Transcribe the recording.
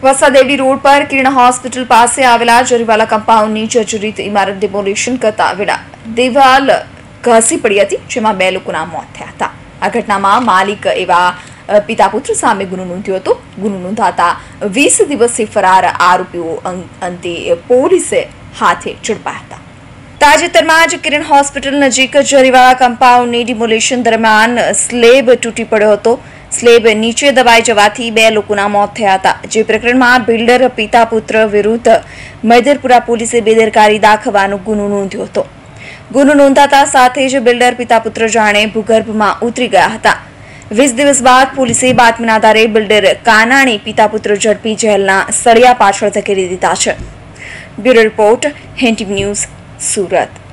વસાદેવડી road પર કિરણ hospital પાસે આવેલા જરીવાલા કમ્પાઉન્ડની જર્જરિત ઇમારત ડિમોલિશન કરતા વેળા દિવાલ ઘસી પડી હતી, જેમાં બે લોકોના મોત થયા હતા. આ ઘટનામાં માલિક એવા પિતા પુત્ર સામે ગુનો નોંધ્યો હતો. ગુનો નોંધાતા વીસ દિવસથી ફરાર આરોપીઓ અંતે પોલીસે હાથે ઝડપાયા હતા. તાજેતરમાં જ કિરણ હોસ્પિટલ નજીક જરીવાળા કમ્પાઉન્ડની ડિમોલિશન દરમિયાન સ્લેબ તૂટી પડ્યો હતો. સ્લેબ નીચે દબાઈ જવાથી બે લોકોના મોત થયા હતા. જે પ્રકરણમાં બિલ્ડર પિતા પુત્ર વિરુદ્ધ મૈદરપુરા પોલીસે બેદરકારી દાખવવાનો ગુનો નોંધ્યો હતો. ગુનો નોંધાતા સાથે જ બિલ્ડર પિતા પુત્ર જાણે ભૂગર્ભમાં ઉતરી ગયા હતા. વીસ દિવસ બાદ પોલીસે બાતમીના આધારે બિલ્ડર કાનાણી પિતા પુત્ર ઝડપી જેલના સળિયા પાછળ ધકેલી દીધા છે. બ્યુરો રિપોર્ટ હેન્ટીવ ન્યૂઝ સુરત.